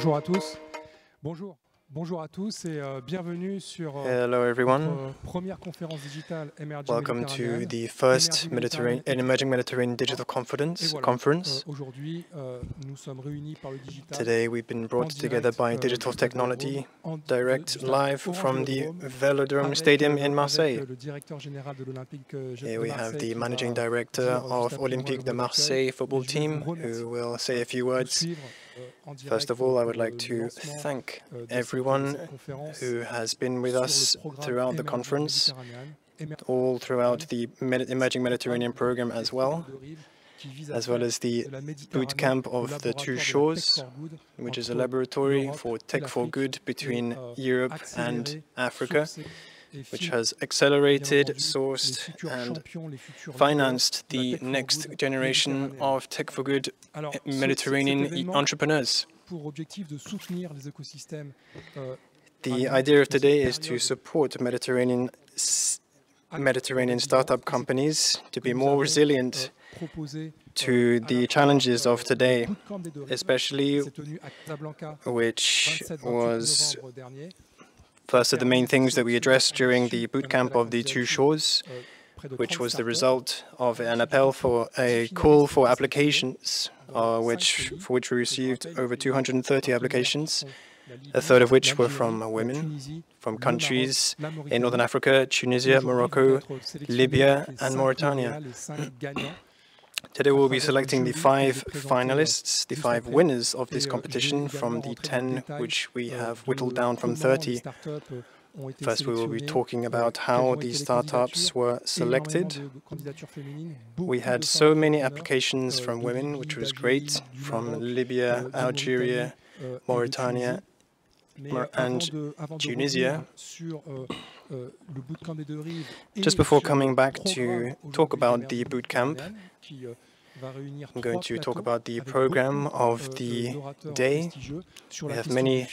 Bonjour à tous. Bonjour. Bonjour à tous et euh, bienvenue sur euh, Hello, everyone. notre euh, première conférence digitale Emerging Welcome to the first Mediterranean, Emerging Mediterranean Digital ah. Et Conference. voilà, conference. euh, Aujourd'hui, euh, nous sommes réunis par le digital. Today we've been en brought together by euh, Digital Technology, direct live from the Vélodrome, euh, Stadium euh, in Marseille. avec, euh, le directeur général de l'Olympique euh, Here we have the managing director euh, of Olympique de le mot d'accueil. Marseille football Et je vais vous team, who will say a few words. Suivre, en direct, First of all, I euh, would euh, like to thank euh, everyone who has been with us throughout the conference, all throughout the Emerging Mediterranean program as well, de rive qui vise à as well as the de la Méditerranée boot camp of the two shores, Tech for Good which is a laboratory for tech for good between euh, Europe and Africa, which has accelerated, sourced, and champions, les futurs financed leaders de la the next generation of tech for good Mediterranean entrepreneurs. pour objectif de soutenir les écosystèmes euh, The idea of today is to support Mediterranean Mediterranean startup companies to be more resilient euh, to euh, the challenges of euh, today, le bootcamp des deux rives, especially qui s'est tenu à Casablanca which was first of the main things that we addressed during the boot camp of the two shores, which was the result of an appeal for a call for applications, uh, which for which we received over 230 applications, a third of which were from women from countries in Northern Africa, Tunisia, Morocco, Libya, and Mauritania. Today we'll be selecting the five finalists, the five winners of this competition from the 10 which we have whittled down from 30. First, we will be talking about how these startups were selected. We had so many applications from women, which was great, from Libya, Algeria, Mauritania, Mar- and Tunisia. Just before coming back to talk about the boot camp, I'm going to talk about the program of the day. We have many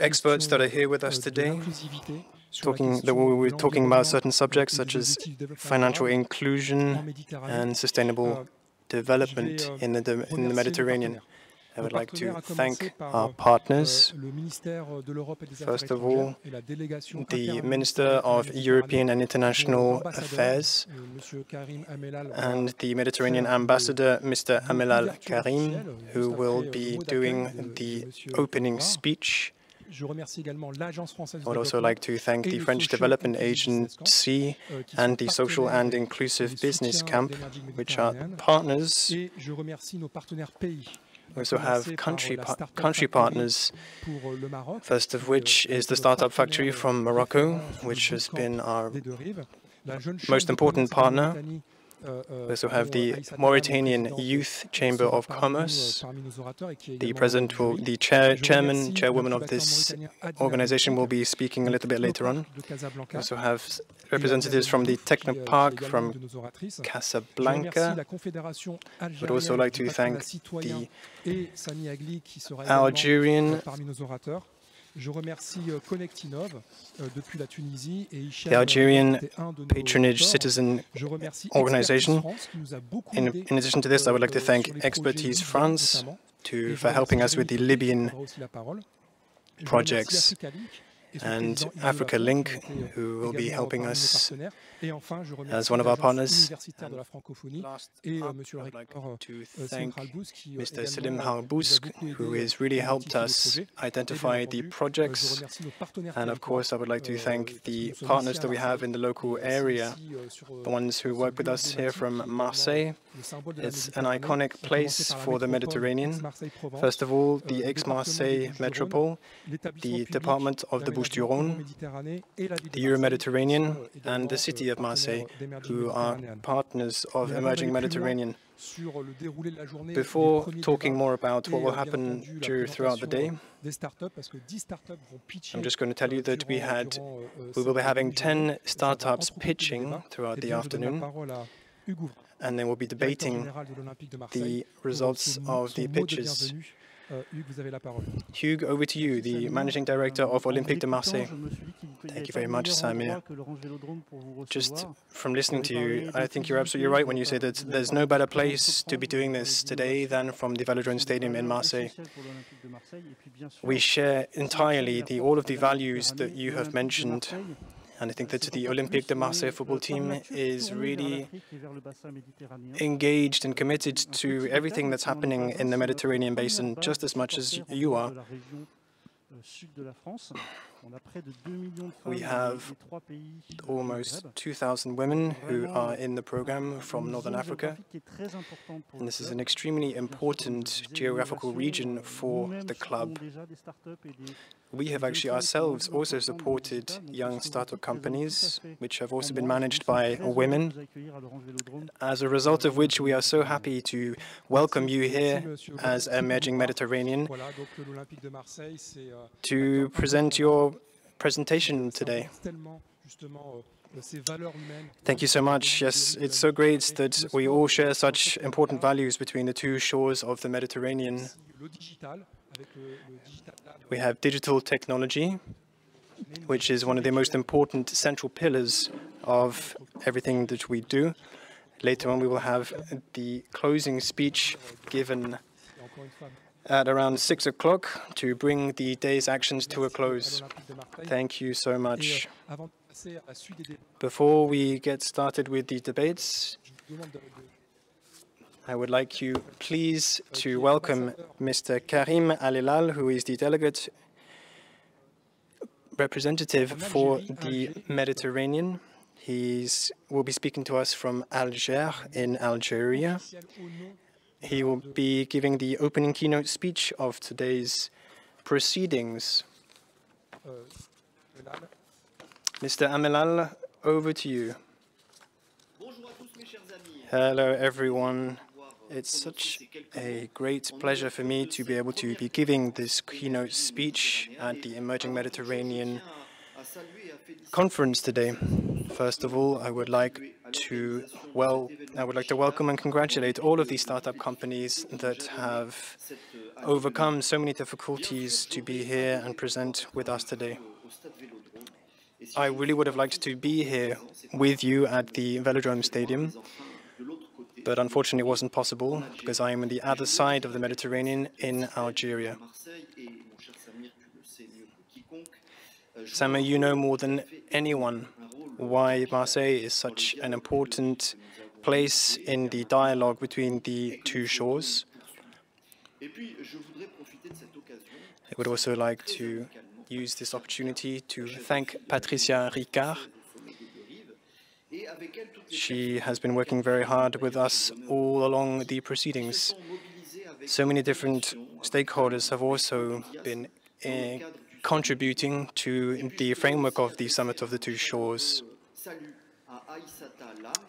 experts that are here with us today, talking that we were talking about certain subjects such as financial inclusion and sustainable development in the, in the Mediterranean. I would like to thank our partners. First of all, the Minister of European and International Affairs and the Mediterranean Ambassador, Mr. Amellal Karim, who will be doing the opening speech. I would also like to thank the French Development Agency and the Social and Inclusive Business Camp, which are partners. We also have country, pa- country partners, first of which is the Startup Factory from Morocco, which has been our most important partner. We also have the Mauritanian Youth Chamber of Commerce. The president will, the chair, chairman, chairwoman of this organization will be speaking a little bit later on. We also have representatives from the Technopark from Casablanca. I Would also like to thank the Algerian Je remercie euh, Connectinov euh, depuis la Tunisie et Hicham, The Algerian euh, qui était un de nos patronage citizen organization. Expertise France, qui nous a beaucoup In, in addition to this, I would like to euh, thank sur les projets Expertise France to, for helping us with the Libyan qui prendra aussi la parole. Je projects remercie Africa Link et son and Africa Link, qui ont été, who will be helping us. Et enfin, je remercie as one of our l'Agence partners. universitaire de la francophonie et euh, up, monsieur le I'd like recteur to Selim thank qui Mr. également, Selim nous a Khalbous, beaucoup aidé, who has really helped us projets. Et bien identify the euh, projects. remercie nos partenaires And of course, I would like to euh, thank the partners that we have in the local Marseille, et c'est area, ici, euh, sur, euh, the ones who work with us here from qui est également, Marseille. le symbole de la It's an iconic place for the Mediterranean. First of all, the le Aix-Marseille Metropole, the Department of the Bouches-du-Rhône, Euro-Méditerranée et la ville the Euro-Mediterranean, Marseille, qui sont, and the city euh, of Marseille, who are partners of Emerging d'aller plus loin, Mediterranean. sur le déroulé de la journée et les Before talking more about what euh, will happen entendu, la dur- throughout the day, présentation, euh, des startups, parce que 10 startups vont pitcher, I'm just going to tell you euh, that we had euh, euh, we euh, will be having 10 Et ça va startups pitching throughout the bien, je donne la afternoon, parole à Hugues Ouvrard, and then we'll be debating général de l'Olympique de Marseille, the results of the son the mot de pitches. bienvenue Hugues, over to you, the Managing Director of Olympique de Marseille. Thank you very much, Samir. Just from listening to you, I think you're absolutely right when you say that there's no better place to be doing this today than from the Velodrome Stadium in Marseille. We share entirely the, all of the values that you have mentioned and I think that the Olympique de Marseille football team is really engaged and committed to everything that's happening in the Mediterranean basin just as much as you are. We have almost 2,000 women who are in the program from Northern Africa. And this is an extremely important geographical region for the club. We have actually ourselves also supported young startup companies, which have also been managed by women, as a result of which we are so happy to welcome you here as Emerging Mediterranean to present your presentation today. Thank you so much. Yes, it's so great that we all share such important values between the two shores of the Mediterranean. We have digital technology, which is one of the most important central pillars of everything that we do. Later on, we will have the closing speech given at around 6 o'clock to bring the day's actions to a close. Thank you so much. Before we get started with the debates, I would like you please to welcome Mr. Karim Amellal, who is the delegate representative for the Mediterranean. He will be speaking to us from Alger in Algeria. He will be giving the opening keynote speech of today's proceedings. Mr. Amellal, over to you. Hello, everyone. It's such a great pleasure for me to be able to be giving this keynote speech at the Emerging Mediterranean conference today. First of all, I would like to well, I would like to welcome and congratulate all of these startup companies that have overcome so many difficulties to be here and present with us today. I really would have liked to be here with you at the Velodrome Stadium, but unfortunately it wasn't possible because I am on the other side of the Mediterranean in Algeria. Samir, you know more than anyone why Marseille is such an important place in the dialogue between the two shores. I would also like to use this opportunity to thank Patricia Ricard. She has been working very hard with us all along the proceedings. So many different stakeholders have also been uh, contributing to the framework of the Summit of the Two Shores.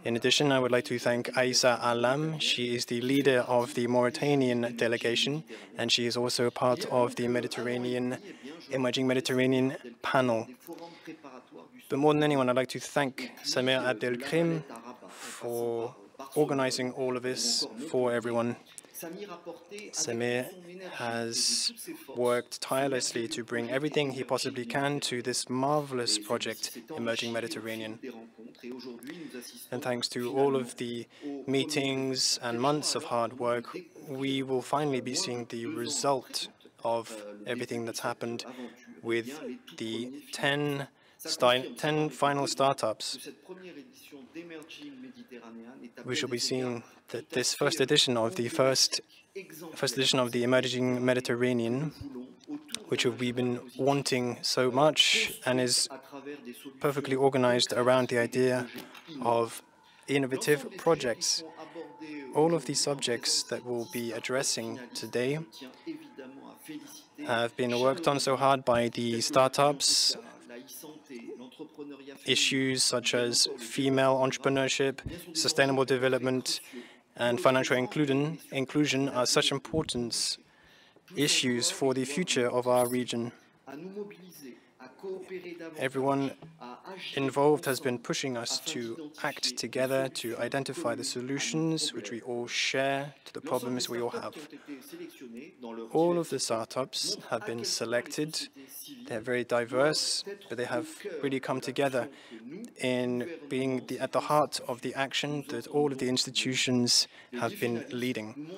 In addition, I would like to thank Aïssa Alam. She is the leader of the Mauritanian delegation, and she is also part of the Mediterranean, Emerging Mediterranean panel. But more than anyone, I'd like to thank Samir Abdelkrim for organizing all of this for everyone Samir has worked tirelessly to bring everything he possibly can to this marvelous project, Emerging Mediterranean. And thanks to all of the meetings and months of hard work, we will finally be seeing the result of everything that's happened with the 10, 10 final startups. We shall be seeing that this first edition of the first first edition of the Emerging Mediterranean, which we've been wanting so much and is perfectly organized around the idea of innovative projects. All of these subjects that we'll be addressing today have been worked on so hard by the startups, issues such as female entrepreneurship, sustainable development, and financial inclusion, inclusion are such important issues for the future of our region. Everyone involved has been pushing us to act together to identify the solutions which we all share to the problems we all have. All of the startups have been selected. They're very diverse, but they have really come together in being the, at the heart of the action that all of the institutions have been leading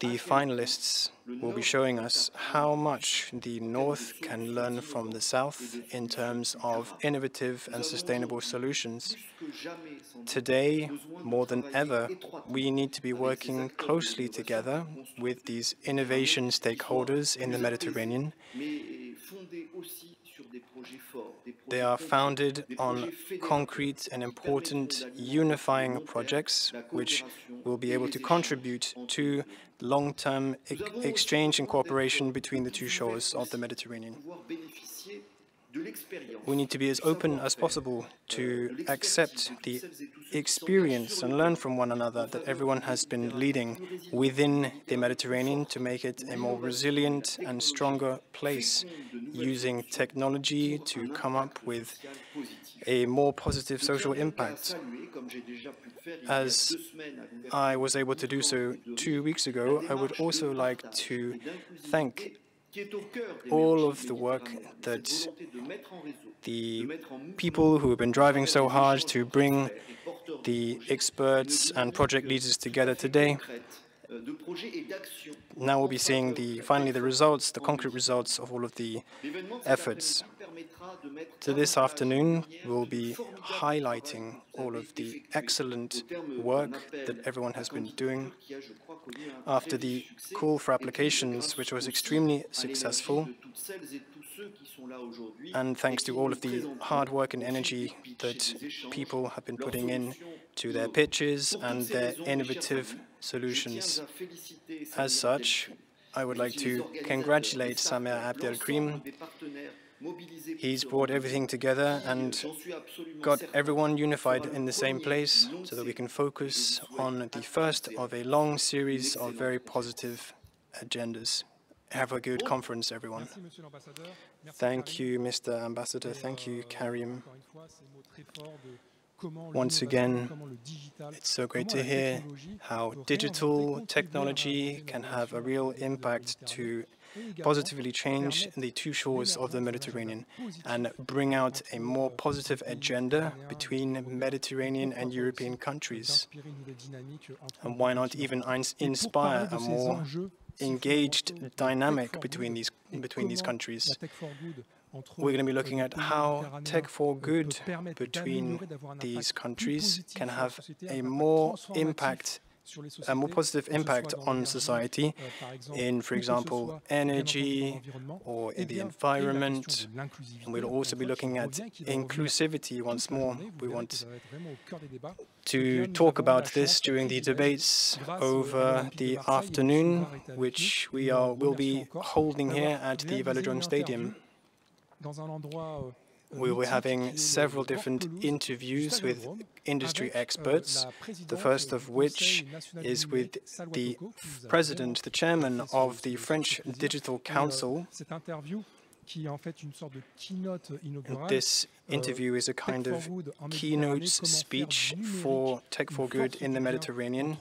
the finalists will be showing us how much the North can learn from the South in terms of innovative and sustainable solutions. Today, more than ever, we need to be working closely together with these innovation stakeholders in the Mediterranean they are founded on concrete and important unifying projects which will be able to contribute to long-term e exchange and cooperation between the two shores of the Mediterranean. We need to be as open as possible to accept the experience and learn from one another that everyone has been leading within the Mediterranean to make it a more resilient and stronger place, using technology to come up with a more positive social impact. As I was able to do so two weeks ago, I would also like to thank all of the work that the people who have been driving so hard to bring the experts and project leaders together today. Now we'll be seeing the finally the results, the concrete results of all of the efforts. So this afternoon, we'll be highlighting all of the excellent work that everyone has been doing after the call for applications, which was extremely successful, and thanks to all of the hard work and energy that people have been putting in to their pitches and their innovative solutions. As such, I would like to congratulate Samir Abdelkrim He's brought everything together and got everyone unified in the same place so that we can focus on the first of a long series of very positive agendas. Have a good conference, everyone. Thank you, Mr. Ambassador. Thank you, Karim. Once again, it's so great to hear how digital technology can have a real impact to positively change the two shores of the Mediterranean and bring out a more positive agenda between Mediterranean and European countries. And why not even inspire a more engaged dynamic between these between these countries. We're going to be looking at how Tech for Good between these countries can have a more impact a more positive impact on society in, for example, energy or in the environment. And we'll also be looking at inclusivity once more. We want to talk about this during the debates over the afternoon, which we are will be holding here at the Velodrome Stadium we were having several different interviews with industry experts, the first of which is with the president, the chairman of the French Digital Council. This interview is a kind of keynote speech for Tech for Good in the Mediterranean.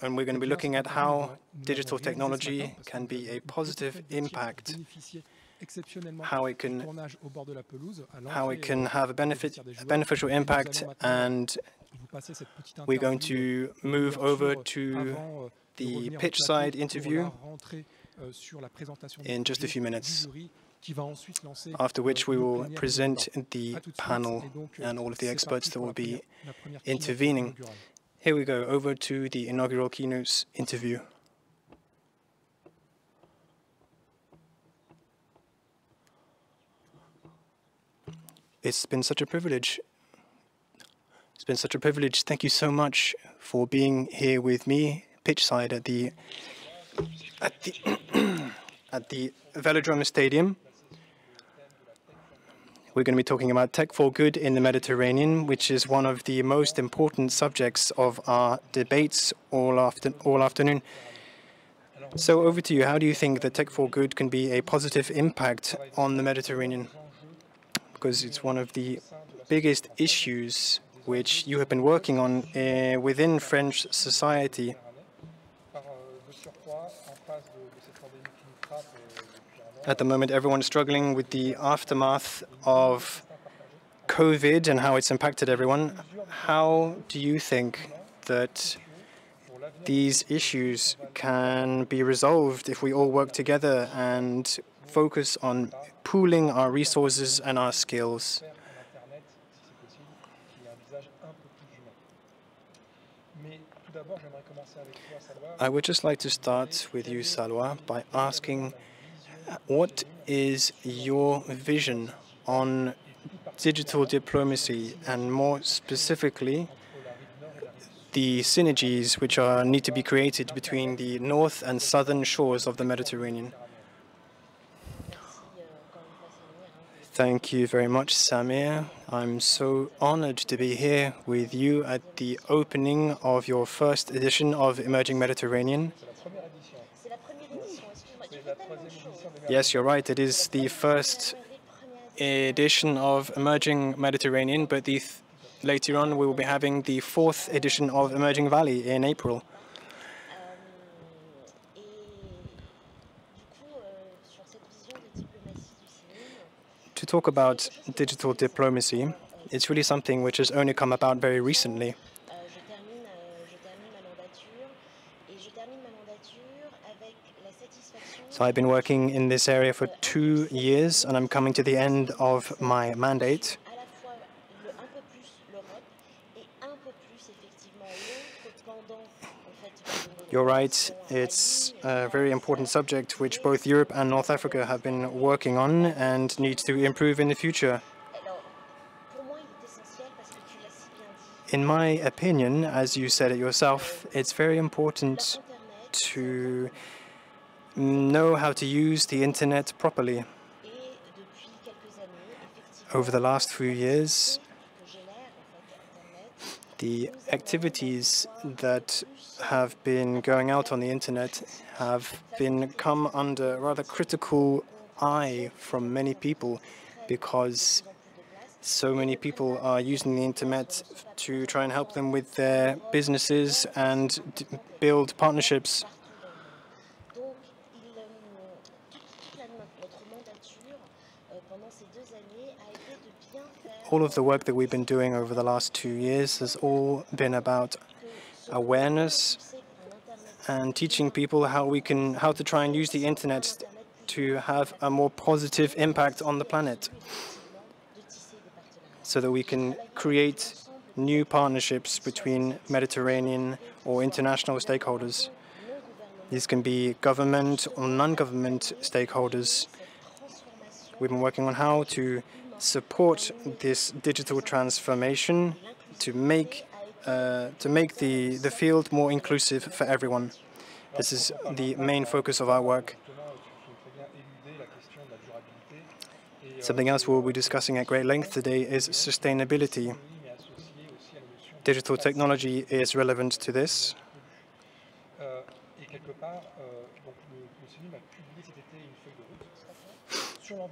And we're going to be looking at how digital technology can be a positive impact how it can how it can have a benefit a beneficial impact and we're going to move over to euh, the pitch side interview euh, in just a few minutes. after which we will present the panel euh, and all of the experts that will be intervening. Here we go, over to the inaugural keynotes interview. It's been such a privilege. It's been such a privilege. Thank you so much for being here with me, pitchside at the at the at the Velodrome Stadium. We're going to be talking about tech for good in the Mediterranean, which is one of the most important subjects of our debates all after all afternoon. So over to you. How do you think that Tech for Good can be a positive impact on the Mediterranean? Because it's one of the biggest issues which you have been working on uh, within French society. At the moment, everyone is struggling with the aftermath of COVID and how it's impacted everyone. How do you think that these issues can be resolved if we all work together and focus on pooling our resources and our skills. I would just like to start with you, Salwa, by asking what is your vision on digital diplomacy and more specifically the synergies which are, need to be created between the north and southern shores of the Mediterranean. Thank you very much, Samir. I'm so honored to be here with you at the opening of your first edition of Emerging Mediterranean. Yes, you're right. It is the first edition of Emerging Mediterranean, but Later on, we will be having the fourth edition of Emerging Valley in April. To talk about digital diplomacy, it's really something which has only come about very recently. So I've been working in this area for two years and I'm coming to the end of my mandate. You're right. It's a very important subject which both Europe and North Africa have been working on and needs to improve in the future. In my opinion, as you said it yourself, it's very important to know how to use the internet properly. Over the last few years, the activities that have been going out on the internet have been come under rather critical eye from many people because so many people are using the internet to try and help them with their businesses and build partnerships. All of the work that we've been doing over the last two years has all been about awareness and teaching people how we can how to try and use the internet to have a more positive impact on the planet so that we can create new partnerships between Mediterranean or international stakeholders. These can be government or non-government stakeholders. We've been working on how to support this digital transformation to make uh, to make the the field more inclusive for everyone. This is the main focus of our work. Something else we'll be discussing at great length today is sustainability. Digital technology is relevant to this.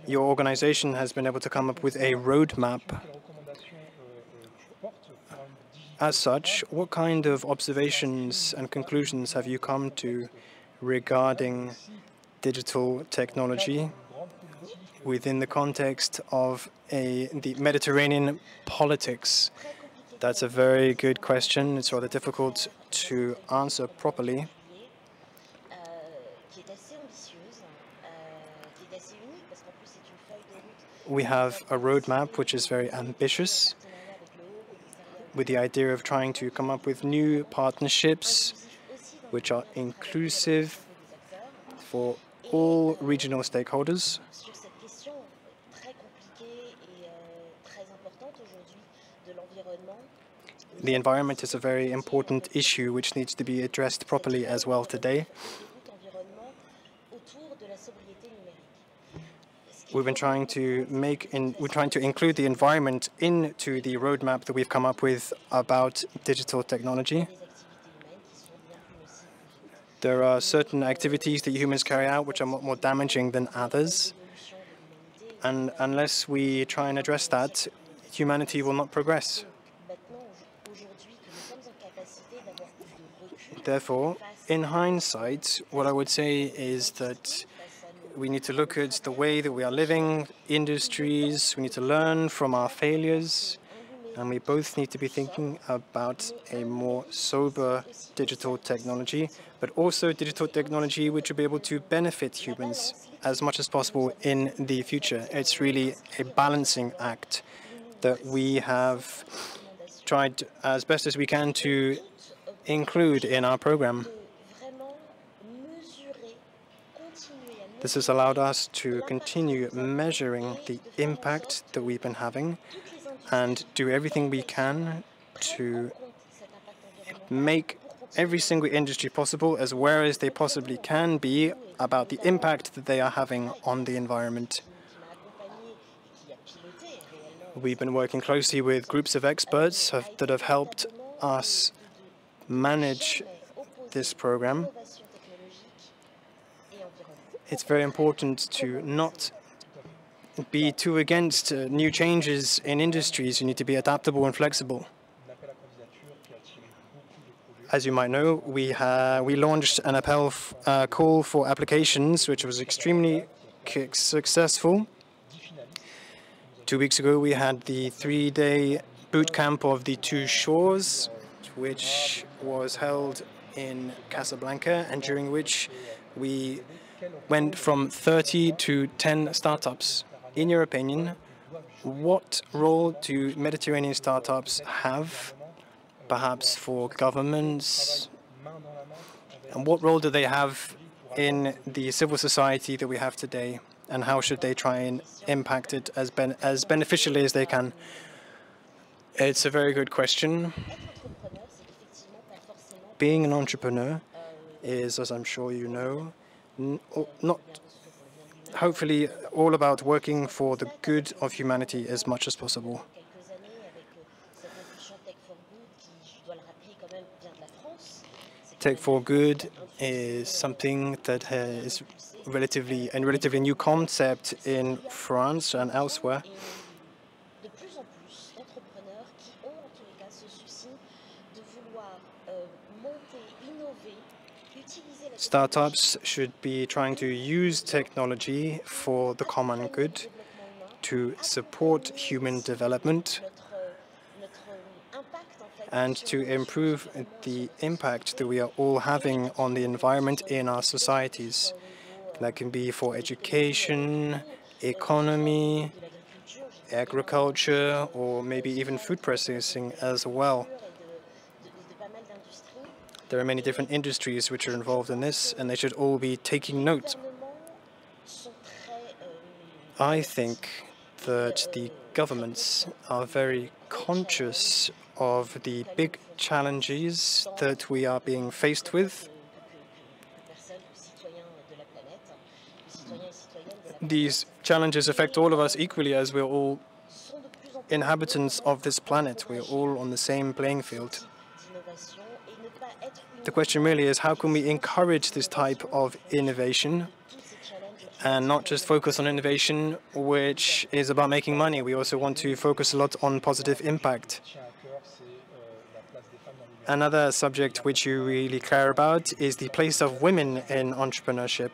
Your organization has been able to come up with a roadmap. As such, what kind of observations and conclusions have you come to regarding digital technology within the context of a, the Mediterranean politics? That's a very good question. It's rather difficult to answer properly. We have a roadmap which is very ambitious with the idea of trying to come up with new partnerships which are inclusive for all regional stakeholders. The environment is a very important issue which needs to be addressed properly as well today. We've been trying to make in we're trying to include the environment into the roadmap that we've come up with about digital technology. There are certain activities that humans carry out which are more damaging than others. And unless we try and address that, humanity will not progress. Therefore, in hindsight, what I would say is that we need to look at the way that we are living, industries, we need to learn from our failures, and we both need to be thinking about a more sober digital technology, but also digital technology which will be able to benefit humans as much as possible in the future. It's really a balancing act that we have tried as best as we can to include in our program. This has allowed us to continue measuring the impact that we've been having and do everything we can to make every single industry possible as aware as they possibly can be about the impact that they are having on the environment. We've been working closely with groups of experts have, that have helped us manage this program. It's very important to not be too against uh, new changes in industries. You need to be adaptable and flexible. As you might know, we, we launched an appel uh, call for applications, which was extremely successful. Two weeks ago, we had the three-day boot camp of the two shores, which was held in Casablanca, and during which we went from 30 to 10 startups in your opinion, what role do Mediterranean startups have, perhaps for governments? And what role do they have in the civil society that we have today? And how should they try and impact it as, ben as beneficially as they can? It's a very good question. Being an entrepreneur is, as I'm sure you know, not hopefully all about working for the good of humanity as much as possible. Tech for Good is something that is relatively a relatively new concept in France and elsewhere. Startups should be trying to use technology for the common good to support human development and to improve the impact that we are all having on the environment in our societies. That can be for education, economy, agriculture, or maybe even food processing as well. There are many different industries which are involved in this, and they should all be taking note. I think that the governments are very conscious of the big challenges that we are being faced with. These challenges affect all of us equally as we're all inhabitants of this planet. We're all on the same playing field. The question really is how can we encourage this type of innovation and not just focus on innovation which is about making money. We also want to focus a lot on positive impact. Another subject which you really care about is the place of women in entrepreneurship.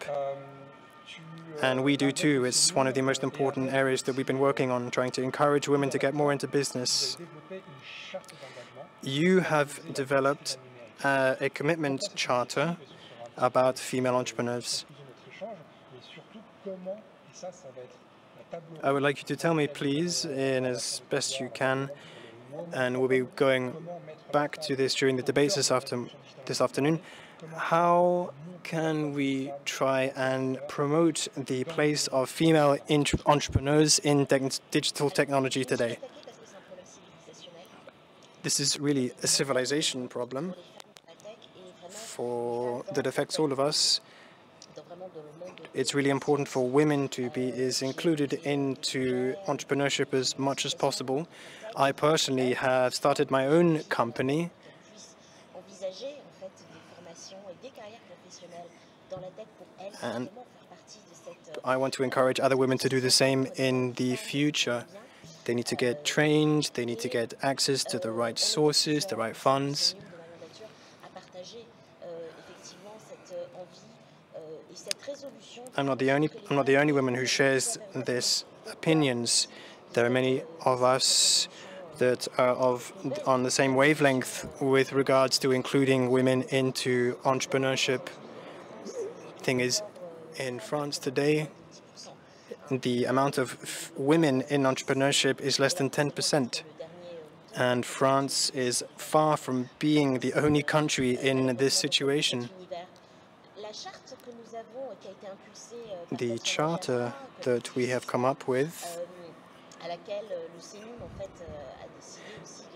And we do too. It's one of the most important areas that we've been working on, trying to encourage women to get more into business. You have developed uh, a commitment charter about female entrepreneurs. I would like you to tell me, please, in as best you can, and we'll be going back to this during the debates this, after, this afternoon, how can we try and promote the place of female entrepreneurs in digital technology today? This is really a civilization problem for that affects all of us. It's really important for women to be is included into entrepreneurship as much as possible. I personally have started my own company And I want to encourage other women to do the same in the future. They need to get trained, they need to get access to the right sources, the right funds. I'm not the only I'm not the only woman who shares this opinions. There are many of us that are of on the same wavelength with regards to including women into entrepreneurship. Thing is, in France today, the amount of women in entrepreneurship is less than 10%. And France is far from being the only country in this situation. The charter that we have come up with,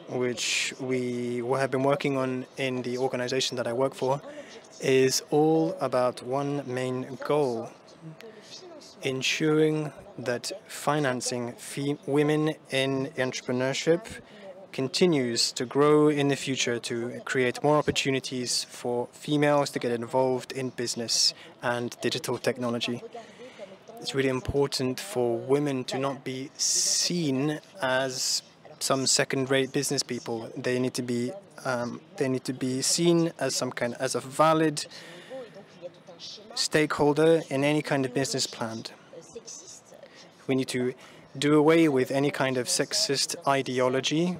which we have been working on in the organization that I work for, is all about one main goal, ensuring that financing women in entrepreneurship continues to grow in the future to create more opportunities for females to get involved in business and digital technology. It's really important for women to not be seen as some second-rate business people. They need to be um, they need to be seen as some kind as a valid stakeholder in any kind of business plan. We need to do away with any kind of sexist ideology,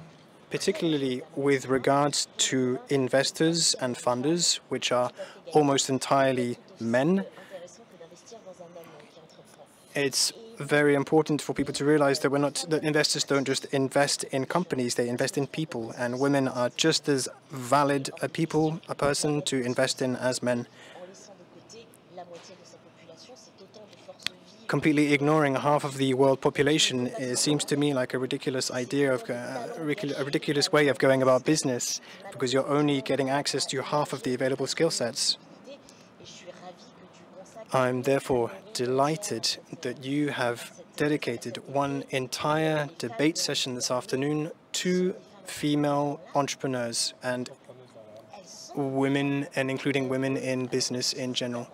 particularly with regards to investors and funders, which are almost entirely men. It's very important for people to realize that we're not that investors don't just invest in companies, they invest in people, and women are just as valid a people, a person to invest in as men. Completely ignoring half of the world population seems to me like a ridiculous idea of uh, a ridiculous way of going about business, because you're only getting access to half of the available skill sets. I'm therefore delighted that you have dedicated one entire debate session this afternoon to female entrepreneurs and women, and including women in business in general.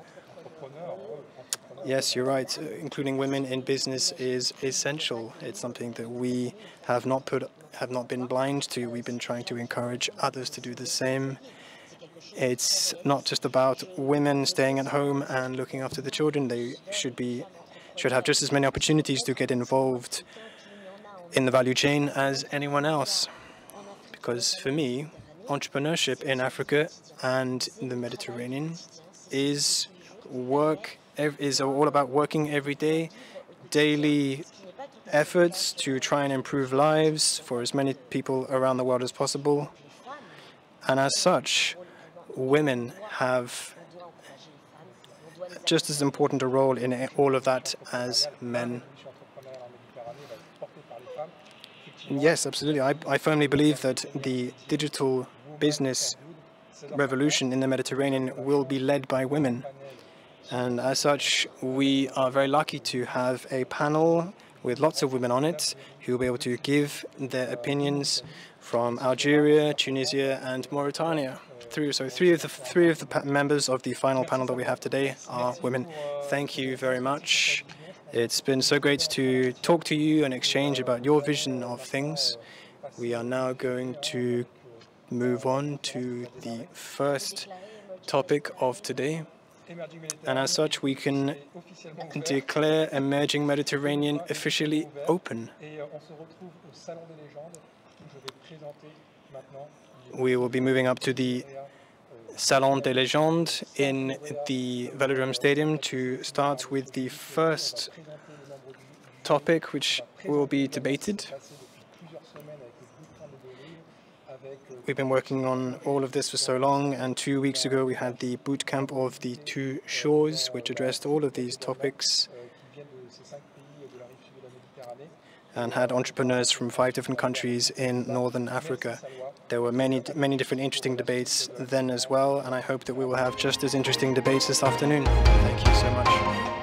Yes, you're right. Including women in business is essential. It's something that we have not put, have not been blind to. We've been trying to encourage others to do the same. It's not just about women staying at home and looking after the children. They should be should have just as many opportunities to get involved in the value chain as anyone else. Because for me, entrepreneurship in Africa and the Mediterranean is work is all about working every day, daily efforts to try and improve lives for as many people around the world as possible. And as such, women have just as important a role in all of that as men. Yes, absolutely. I, I firmly believe that the digital business revolution in the Mediterranean will be led by women. And as such, we are very lucky to have a panel with lots of women on it who will be able to give their opinions from Algeria, Tunisia, and Mauritania three, so three of the three of the members of the final panel that we have today are women. Thank you very much. It's been so great to talk to you and exchange about your vision of things. We are now going to move on to the first topic of today. And as such, we can declare Emerging Mediterranean officially open we will be moving up to the Salon des Légendes in the Velodrome Stadium to start with the first topic which will be debated. We've been working on all of this for so long, and two weeks ago we had the boot camp of the two shores, which addressed all of these topics and had entrepreneurs from five different countries in Northern Africa. There were many, many different interesting debates then as well, and I hope that we will have just as interesting debates this afternoon. Thank you so much.